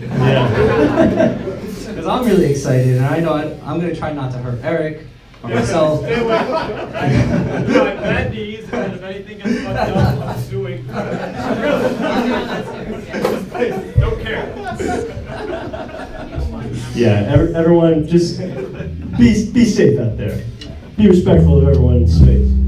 Yeah. Because I'm really excited, and I know I'm going to try not to hurt Eric or myself. Stay away. bad knees, and if anything gets fucked up, I'm suing. Don't care. Yeah, everyone, just be, be safe out there. Be respectful of everyone's space.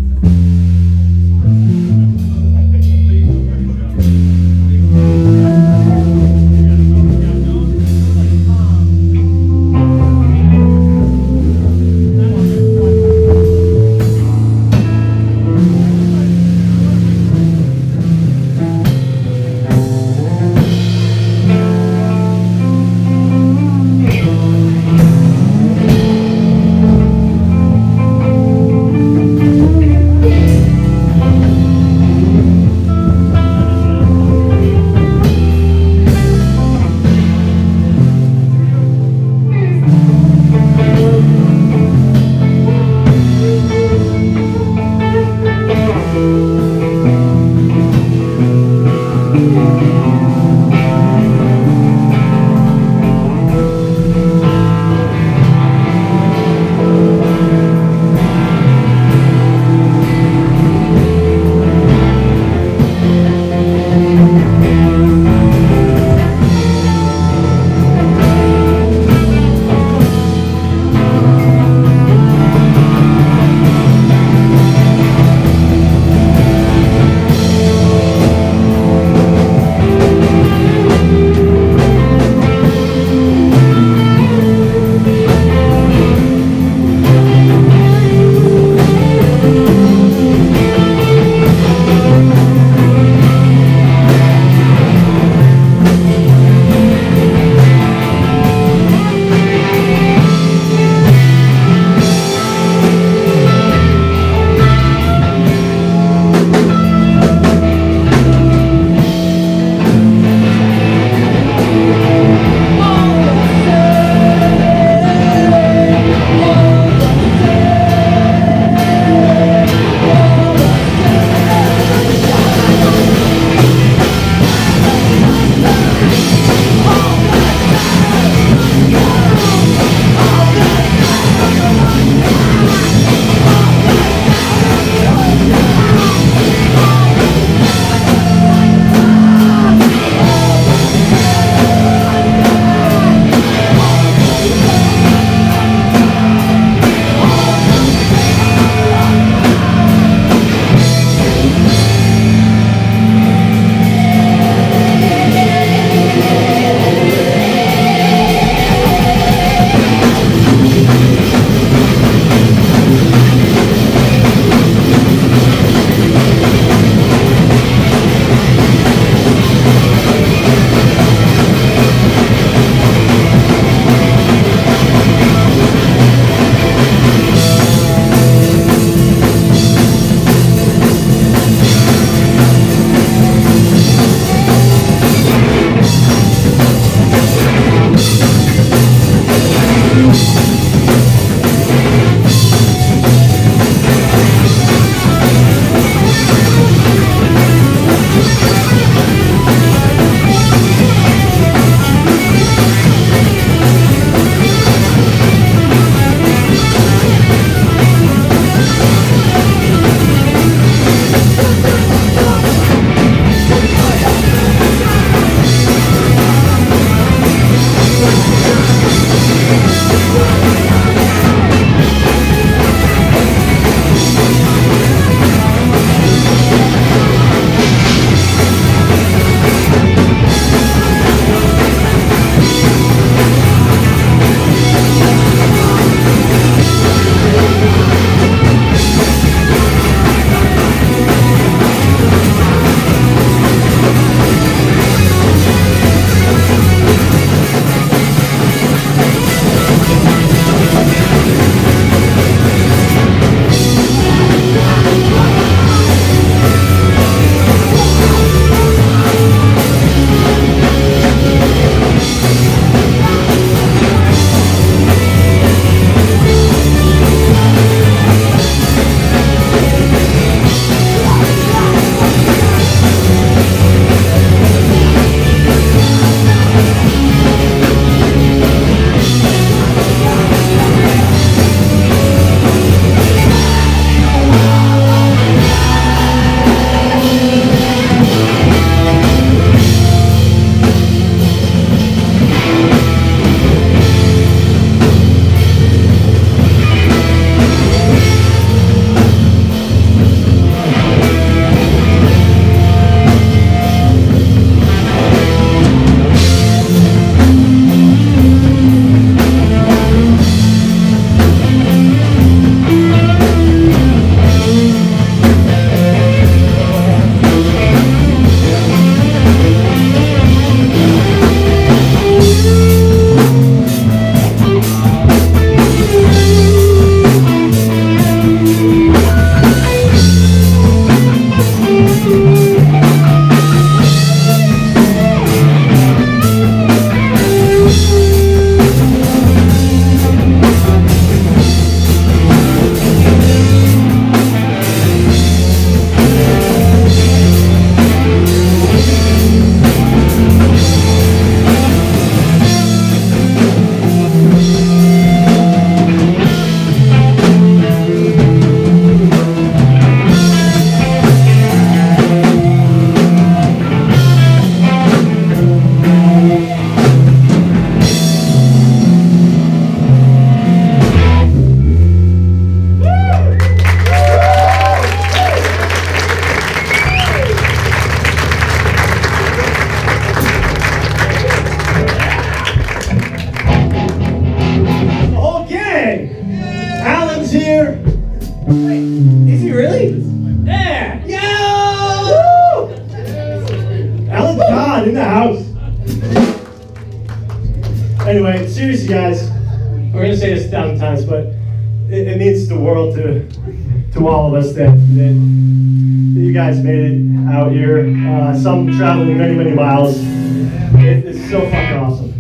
It out here. Uh, some traveling many, many miles. It, it's so fucking awesome.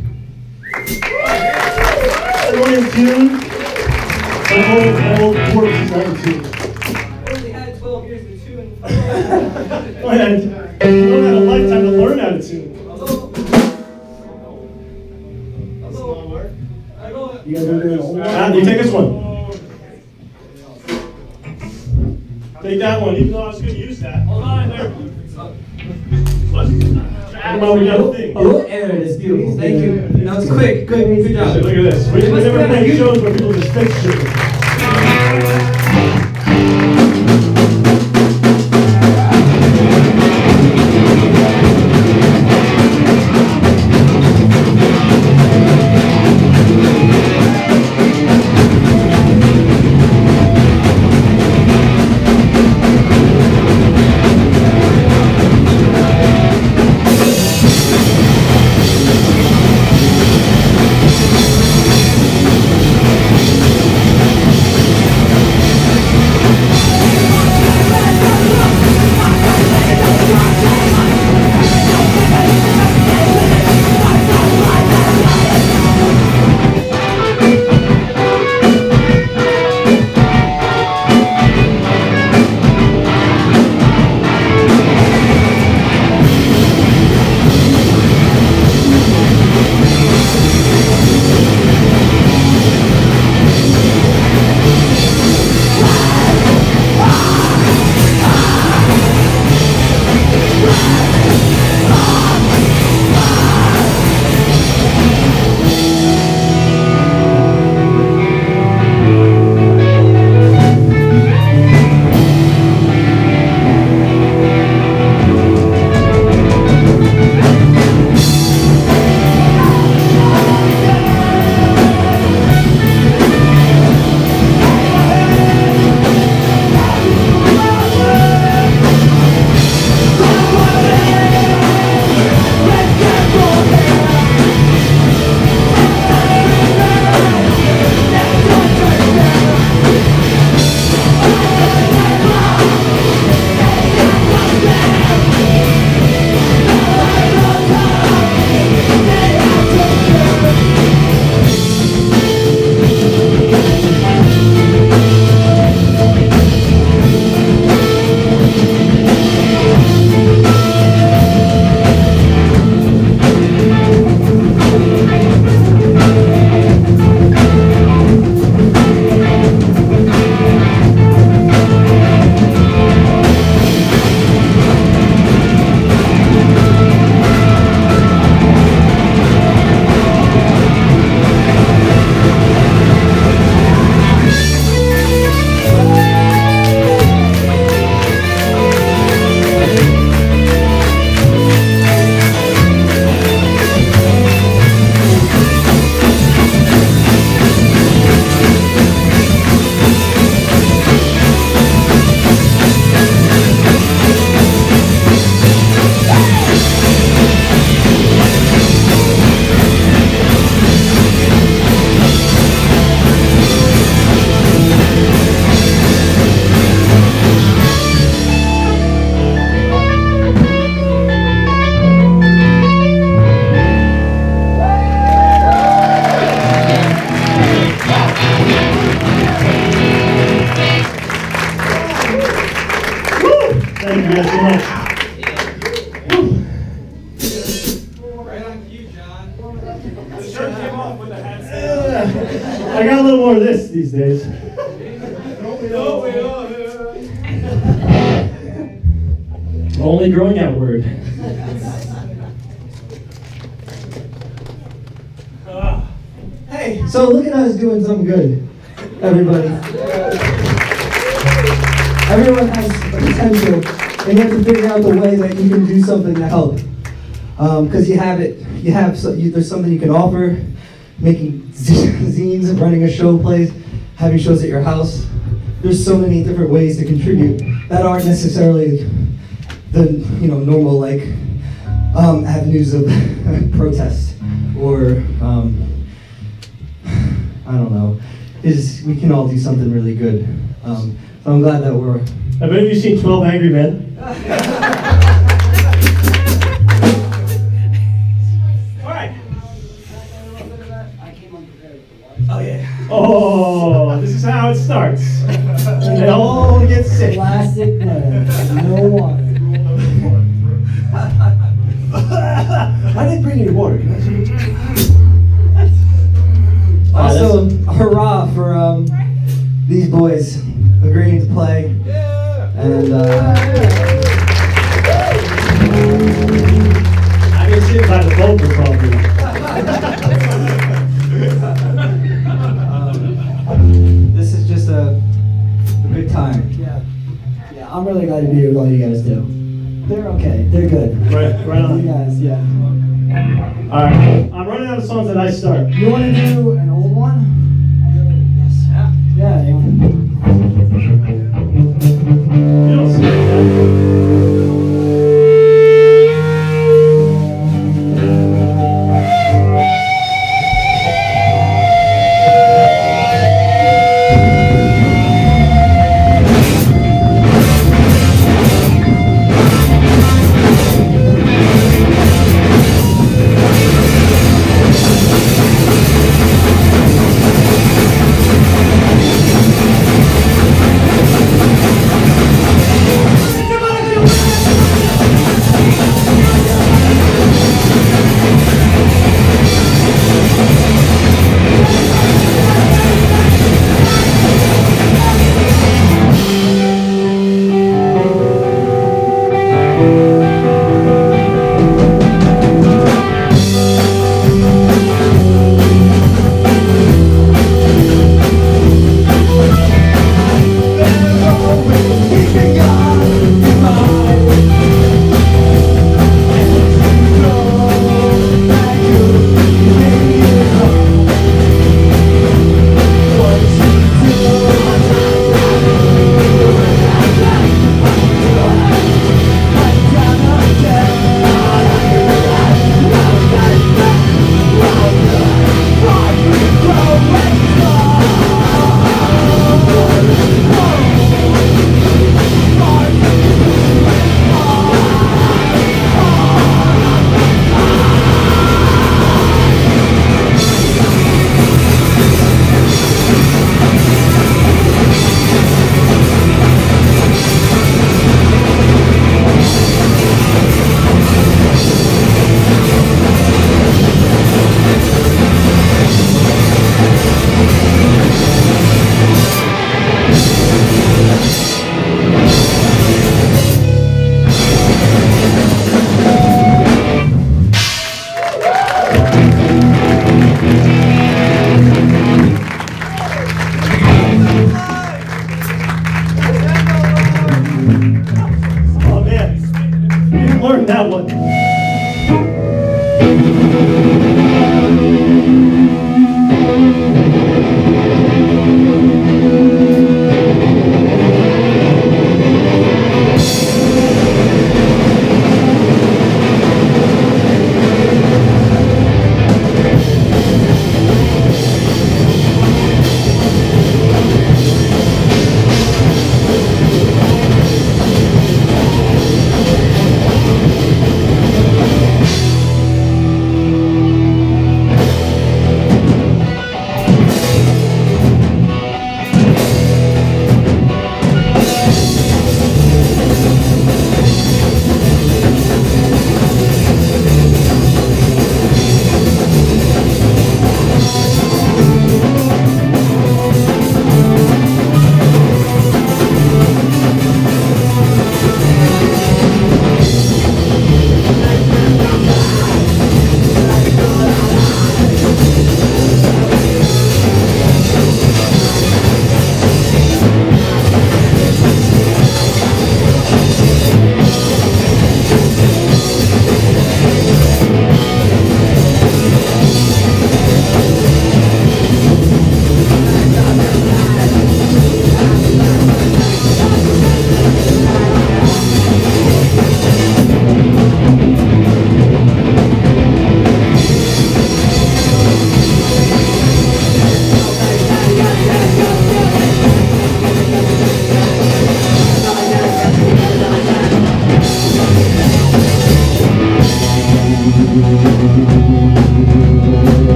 Everyone in tune. The whole, whole corpse is not in tune. only had 12 years to tune. And you don't have a lifetime to learn how to tune. You guys are doing a. Matt, you take this one. Take that one, even though I was gonna Come on, we got a thing. Oh, Aaron, it's beautiful. Thank you. That was quick. Good, good job. Look at this. We, we never play shows where people just fix shit. So, you, there's something you can offer, making zines, running a show plays, having shows at your house. There's so many different ways to contribute that aren't necessarily the you know normal like um, avenues of protest or um, I don't know. Is we can all do something really good. Um, so I'm glad that we're. Have any of you seen 12 Angry Men? starts. They all get sick. Classic man. No water.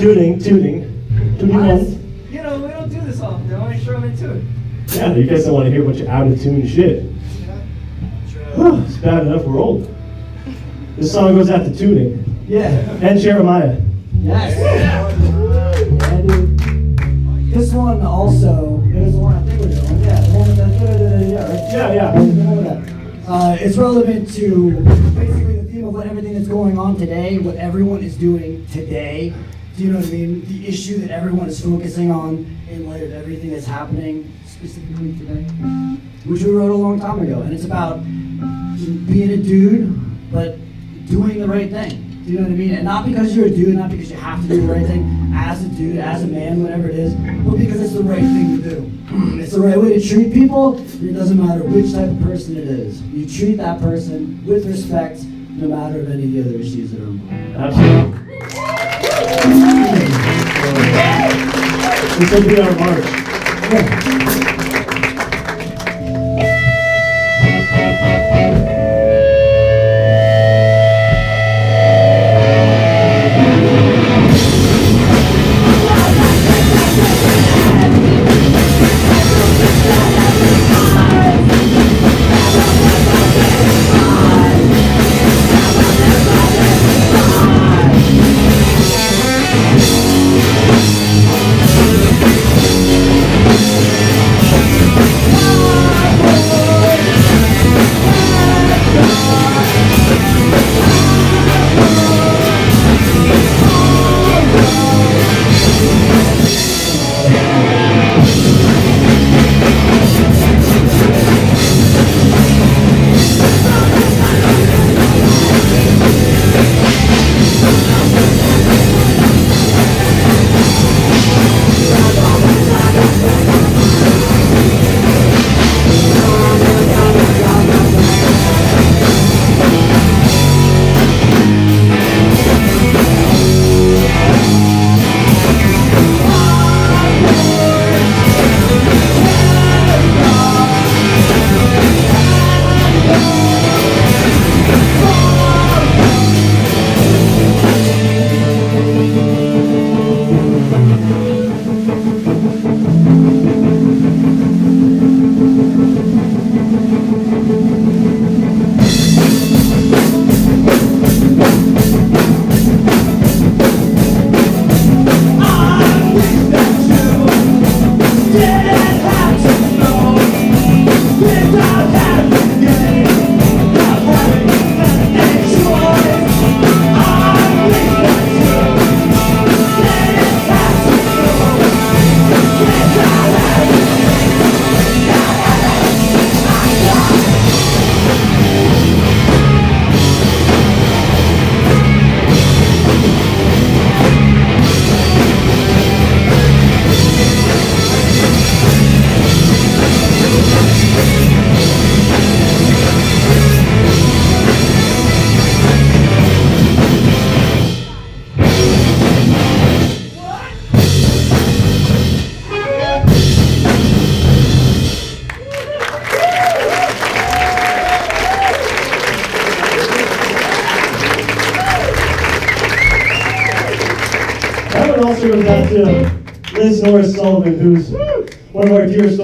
Doing. Tuning, tuning. Tuning one. You know, we don't do this often. I want to make sure I'm into it. Yeah, you guys don't want to hear a bunch of out of tune shit. Whew, it's bad enough we're old. This song goes out to tuning. Yeah. And Jeremiah. Yes. Yeah, dude. This one also, it was the one I think we're doing. Yeah, the one with the, yeah, right? Yeah, yeah. Uh, it's relevant to basically the theme of what everything that's going on today, what everyone is doing today. Do you know what I mean? The issue that everyone is focusing on in light of everything that's happening specifically today, which we wrote a long time ago. And it's about being a dude, but doing the right thing. Do you know what I mean? And not because you're a dude, not because you have to do the right thing as a dude, as a man, whatever it is, but because it's the right thing to do. It's the right way to treat people. and It doesn't matter which type of person it is. You treat that person with respect, no matter of any of the other issues that are involved. Absolutely. This will be our march. Thank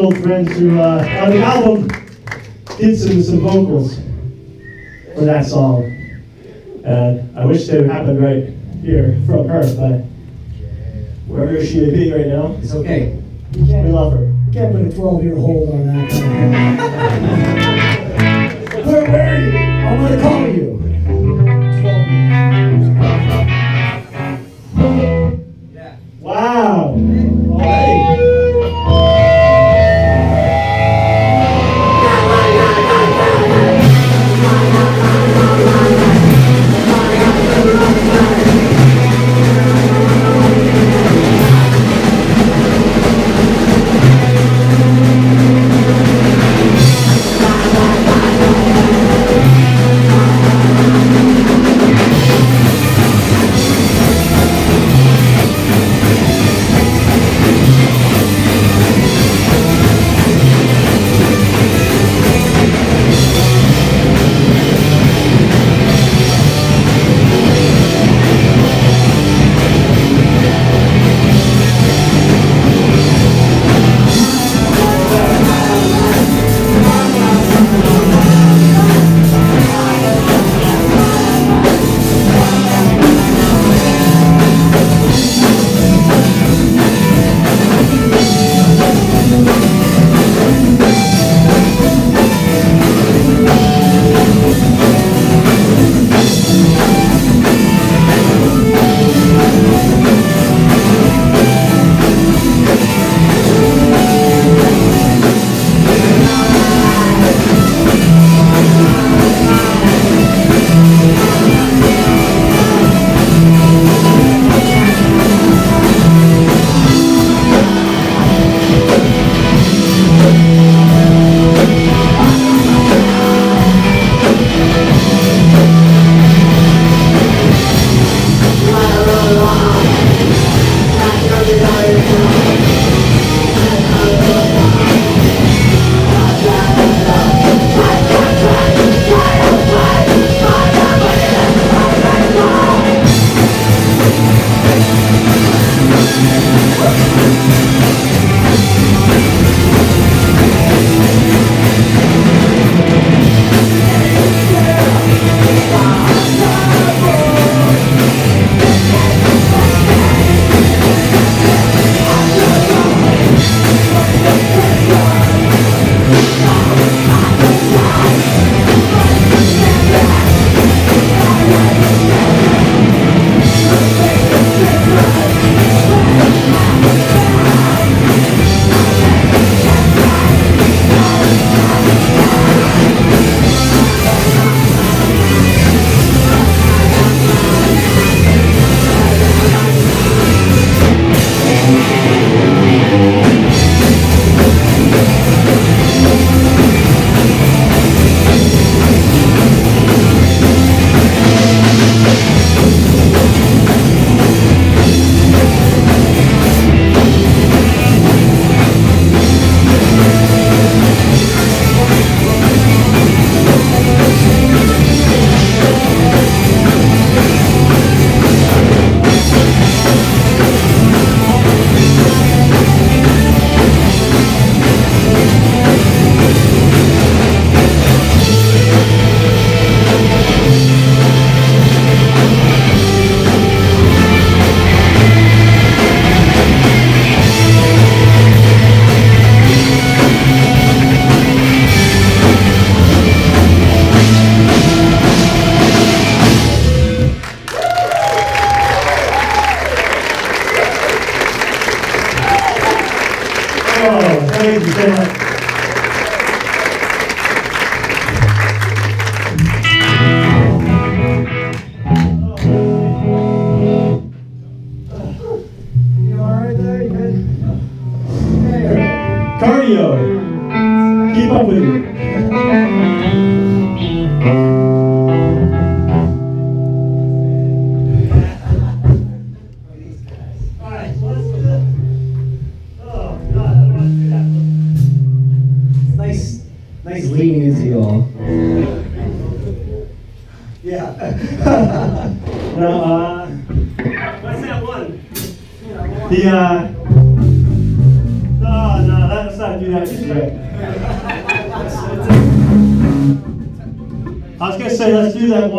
old friends who, uh, on the album, did some, some vocals for that song. And I wish they would happen right here from her, but wherever she may be right now, It's okay. We love her. you can't put a 12 year hold on that Where were you? I'm gonna call you.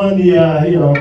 One, the, uh, you know,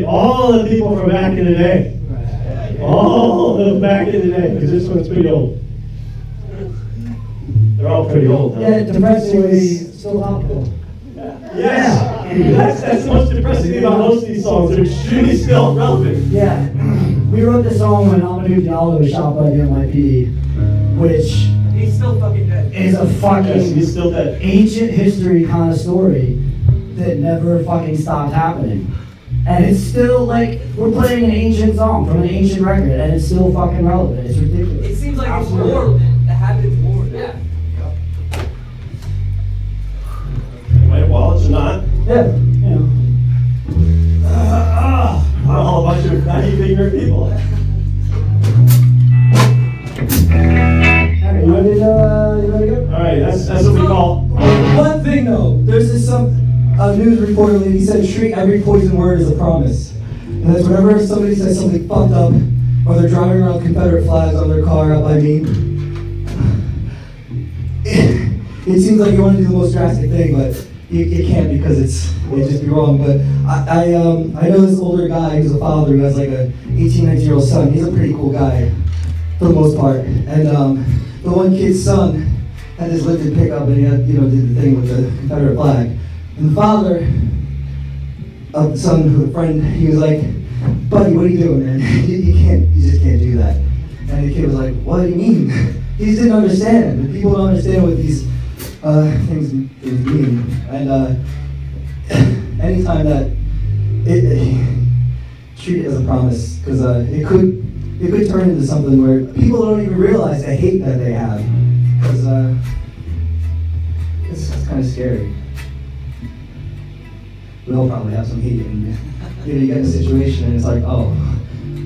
to all the, the people from back in the day. All of back in the day, because this one's pretty old. They're all pretty old, huh? Yeah, depressingly still topical. Yes, that's, that's the most depressing thing about most of these songs. They're extremely still relevant. Yeah, we wrote this song when Amadou Diallo was shot by the NYPD, which He's still fucking dead. is a Yes, fucking he's still dead. ancient history kind of story that never fucking stopped happening. And it's still like we're playing an ancient song from an ancient record, and it's still fucking relevant. It's ridiculous. It seems like Absolutely. it's more. It happens more. Yeah. My wallets or not? Yeah, you know. Ah, we're all a bunch of naive, ignorant people. Alright, you ready to, uh, you ready to go? All right, that's, that's what we call. One thing though, there's this some a news reporter lady said treat every poison word as a promise. And that's whenever somebody says something fucked up, or they're driving around Confederate flags on their car out by me, it, it seems like you want to do the most drastic thing, but you, you can't because it's it'd just be wrong. But I, I um I know this older guy who's a father who has like a 18, 19 year old son. He's a pretty cool guy for the most part. And um, the one kid's son had his lifted pickup and he had, you know, did the thing with the Confederate flag. And the father of the son, who a friend, he was like, buddy, what are you doing, man? you, you can't, you just can't do that. And the kid was like, what do you mean? he just didn't understand. And people don't understand what these uh, things mean. And uh, anytime that it, it treat it as a promise because uh, it could it could turn into something where people don't even realize the hate that they have because uh, it's, it's kind of scary. We all probably have some hate, and you know you get in a situation and it's like, oh,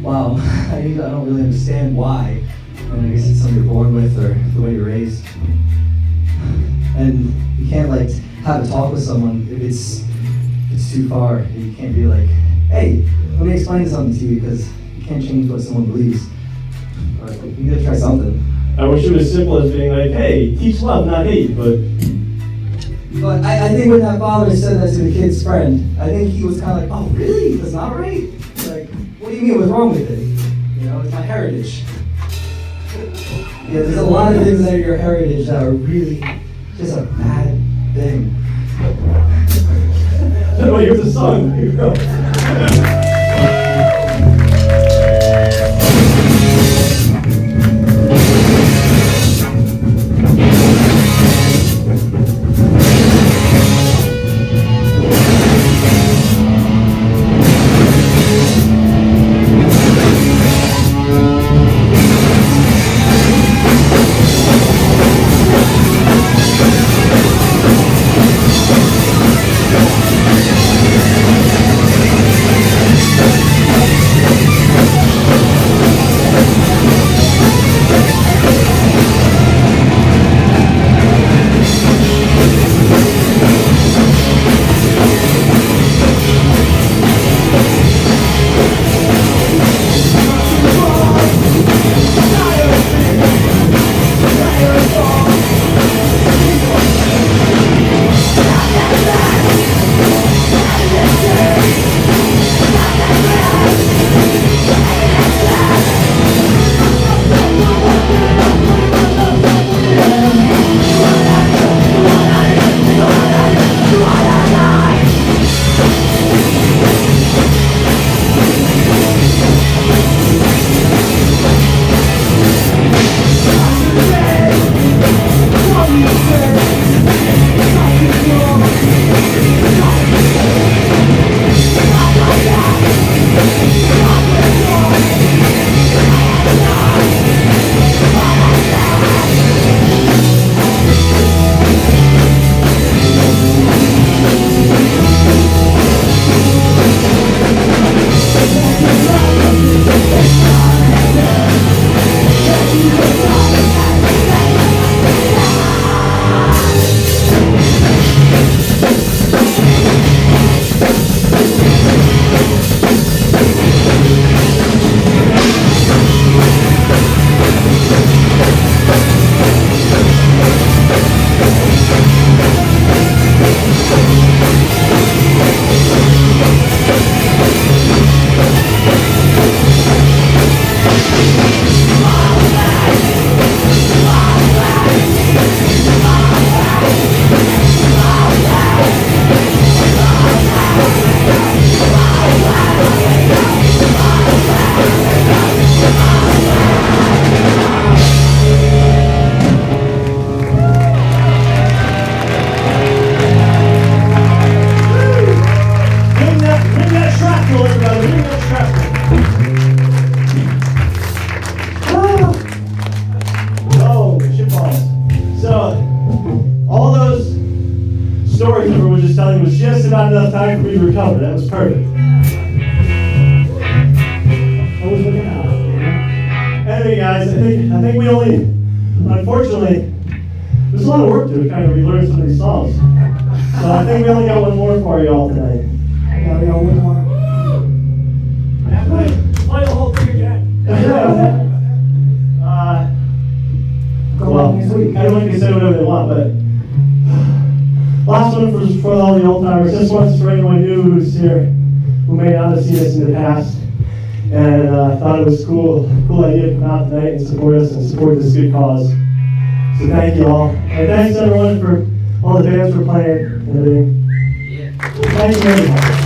wow, I, don't really understand why. And I guess it's something you're born with or the way you're raised. And you can't like have a talk with someone if it's it's too far. You can't be like, hey, let me explain something to you because you can't change what someone believes. Or you gotta try something. I wish it was as simple as being like, hey, teach love, not hate, but But I, I think when that father said that to the kid's friend, I think he was kind of like, oh, really? That's not right? Like, what do you mean? What's wrong with it? You know, it's my heritage. Yeah, there's a lot of things that are your heritage that are really just a bad thing. oh, here's a song. Here you go. you. Time for me to recover. That was perfect. Always looking out. Anyway, guys, I think I think we only, unfortunately, there's a lot of work to kind of relearn some of these songs. So I think we only got one more for y'all tonight. Yeah, we got one more. Play the whole thing again. uh, well, on next week. everyone can say whatever they want, but last one for, for all the old timers. This one's for anyone new who's here, who may not have seen us in the past, and uh, thought it was cool, cool idea to come out tonight and support us and support this good cause. So thank you all, and thanks everyone for all the bands for playing and everything. Thank you everyone.